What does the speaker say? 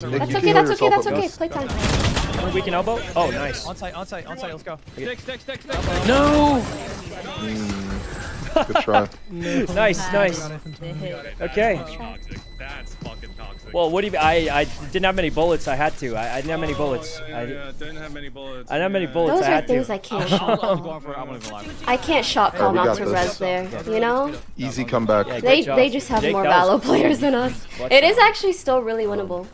That's okay, that's okay, that's okay. Gus. Playtime. We can elbow. Oh, nice. On site, on site, on site. Let's go. Stick, stick, stick, stick. No. Hmm, good try. Nice, ah, nice. Okay. That's fucking toxic. Well, what do you? I I didn't have many bullets. I had to. I, I didn't have many oh, bullets. I, didn't have many bullets. I didn't have many bullets. Those I are things to. I can't I shot. I can't shot call yeah, not to this. res there. You know? Easy comeback. They they just have Jake, more valor players than us. It is actually still really winnable.